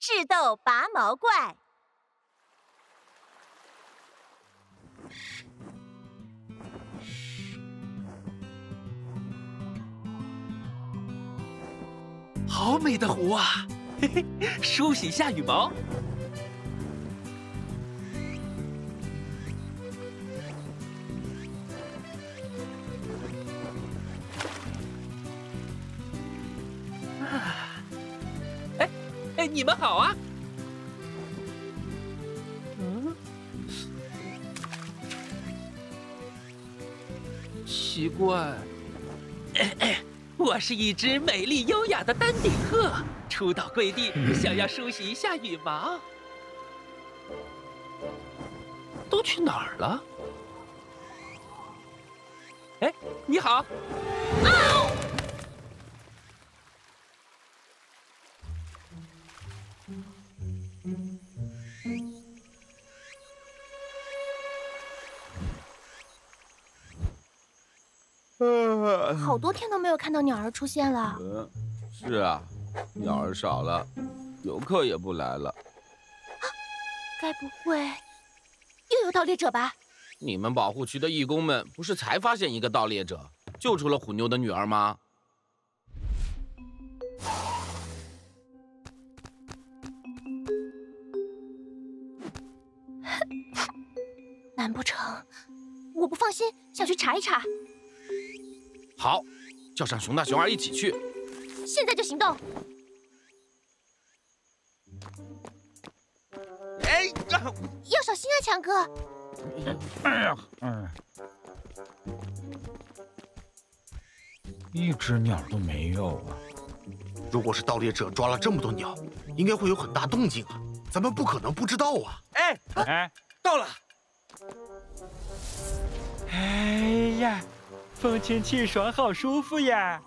智斗拔毛怪。好美的湖啊！嘿嘿，梳洗下羽毛。你们好啊！嗯，奇怪。哎哎。我是一只美丽优雅的丹顶鹤，初到贵地，想要梳洗一下羽毛。都去哪儿了？哎，你好。好多天都没有看到鸟儿出现了。嗯，是啊，鸟儿少了，游客也不来了。啊，该不会又有盗猎者吧？你们保护区的义工们不是才发现一个盗猎者，救出了虎妞的女儿吗？难不成我不放心，想去查一查？好，叫上熊大、熊二一起去。现在就行动！哎，要小心啊，强哥！哎呀，嗯，一只鸟都没有啊！如果是盗猎者抓了这么多鸟，应该会有很大动静啊！咱们不可能不知道啊！哎哎，到了！哎呀！风清气爽，好舒服呀！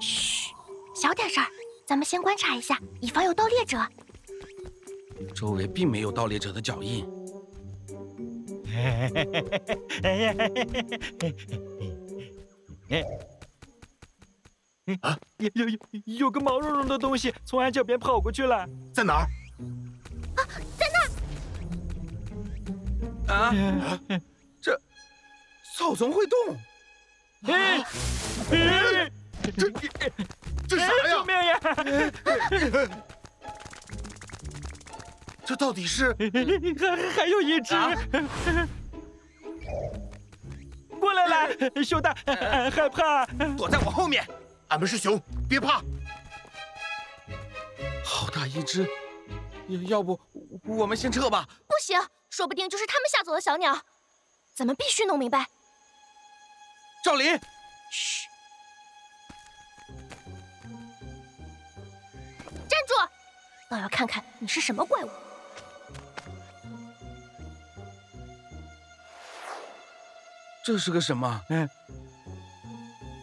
嘘，小点声，咱们先观察一下，以防有盗猎者。周围并没有盗猎者的脚印。哎呀！哎，啊，有有有有个毛茸茸的东西从俺脚边跑过去了，在哪儿？啊，在那！啊，这草丛会动。哎，这这啥呀？救命呀！这到底是？还还有一只，过来了，熊大，俺害怕，躲在我后面。俺们是熊，别怕。好大一只，要不我们先撤吧？不行，说不定就是他们吓走的小鸟，咱们必须弄明白。赵林，嘘，站住！倒要看看你是什么怪物。这是个什么？嗯，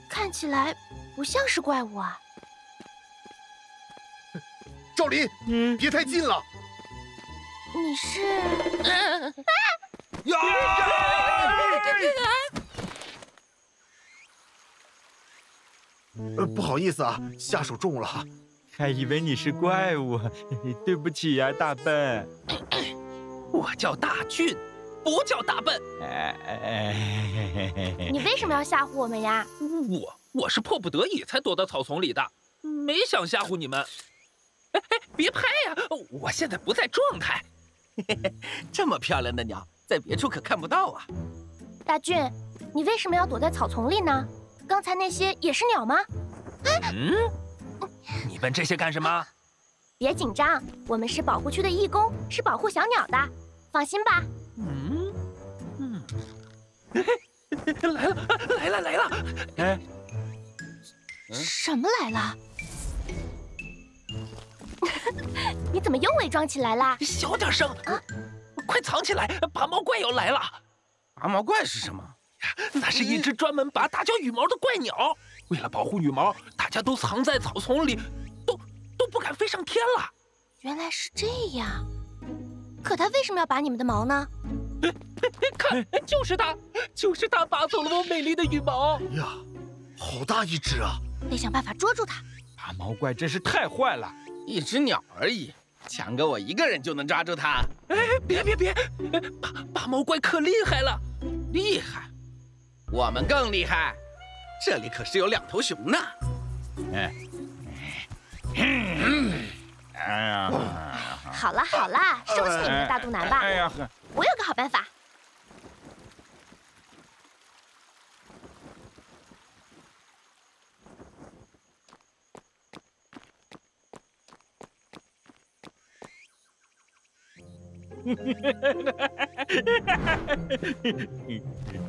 看起来不像是怪物啊。赵林，嗯，别太近了。你是？呀！呃，不好意思啊，下手重了，还以为你是怪物，对不起呀，大笨。我叫大俊，不叫大笨。你为什么要吓唬我们呀？我我是迫不得已才躲到草丛里的，没想吓唬你们。哎哎，别拍呀，我现在不在状态。这么漂亮的鸟，在别处可看不到啊。大俊，你为什么要躲在草丛里呢？刚才那些也是鸟吗？嗯，你问这些干什么？别紧张，我们是保护区的义工，是保护小鸟的，放心吧。嗯嗯，来了来了来了！哎，什么来了？你怎么又伪装起来啦？小点声啊！快藏起来，拔毛怪要来了。拔毛怪是什么？那是一只专门拔大脚羽毛的怪鸟。为了保护羽毛，大家都藏在草丛里，都都不敢飞上天了。原来是这样，可它为什么要拔你们的毛呢？看，就是它，就是它拔走了我美丽的羽毛。呀，好大一只啊！得想办法捉住它。拔毛怪真是太坏了，一只鸟而已，强哥我一个人就能抓住它。哎，别别别，拔拔毛怪可厉害了，厉害，我们更厉害。这里可是有两头熊呢。哎，哎呀，好了好了，收起你们的大肚腩吧。哎呀，我有个好办法。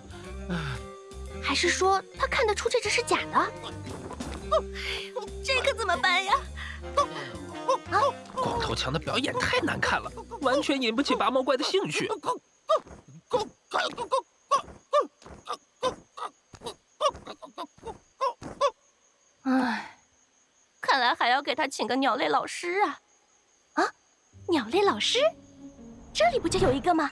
还是说他看得出这只是假的？这可怎么办呀？啊光头强的表演太难看了，完全引不起拔毛怪的兴趣。唉，看来还要给他请个鸟类老师啊！啊，鸟类老师，这里不就有一个吗？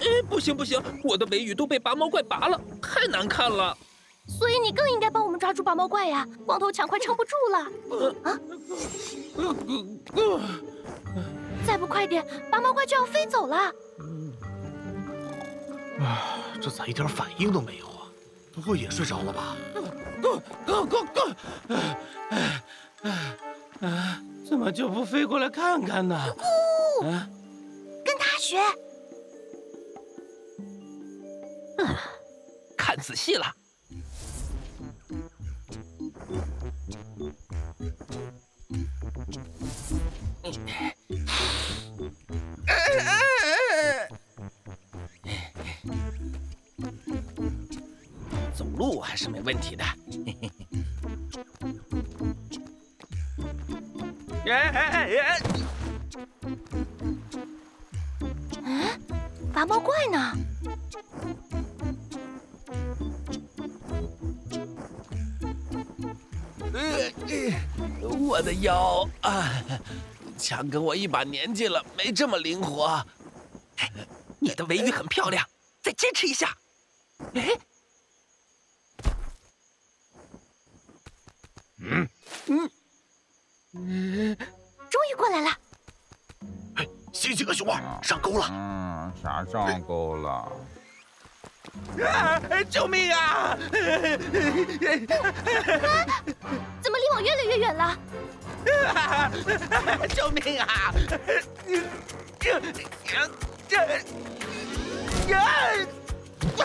哎，不行不行，我的尾羽都被拔毛怪拔了，太难看了。所以你更应该帮我们抓住拔毛怪呀！光头强快撑不住了。啊！再不快点，拔毛怪就要飞走了。啊，这咋一点反应都没有啊？不会也睡着了吧？咕咕咕咕！啊，怎么就不飞过来看看呢？咕，跟他学。看仔细了。走路还是没问题的。哎哎哎哎！嗯，拔毛怪呢？我的腰啊！强哥，我一把年纪了，没这么灵活。你的尾羽很漂亮，再坚持一下。哎，嗯嗯嗯，终于过来了。哎，醒醒啊，熊二，上钩了！嗯，啥上钩了？啊！救命啊！怎么离我越来越远了？救命啊！这这这啊！快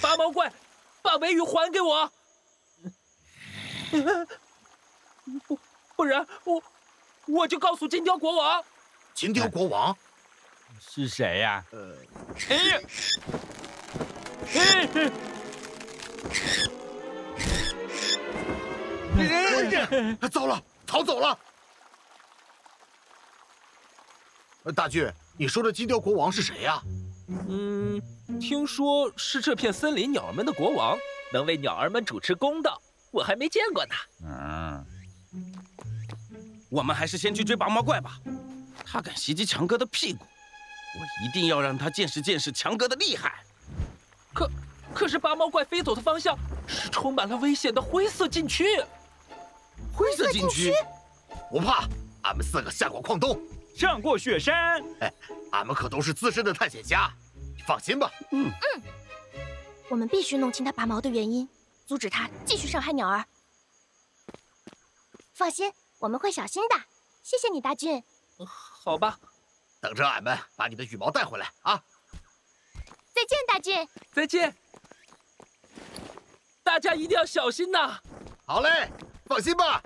拔拔毛怪，把尾羽还给我！不不然我我就告诉金雕国王。金雕国王是谁呀？呃，哎呀！哎！哎，糟了，逃走了！呃，大巨，你说的金雕国王是谁呀？嗯，听说是这片森林鸟儿们的国王，能为鸟儿们主持公道。我还没见过呢。嗯，我们还是先去追拔毛怪吧。他敢袭击强哥的屁股，我一定要让他见识见识强哥的厉害。可，可是拔毛怪飞走的方向是充满了危险的灰色禁区。灰色禁区？不怕，俺们四个下过矿洞，上过雪山。哎，俺们可都是资深的探险家，你放心吧。嗯嗯，我们必须弄清他拔毛的原因。阻止他继续伤害鸟儿。放心，我们会小心的。谢谢你，大俊。好吧，等着俺们把你的羽毛带回来啊！再见，大俊。再见。大家一定要小心呐！好嘞，放心吧。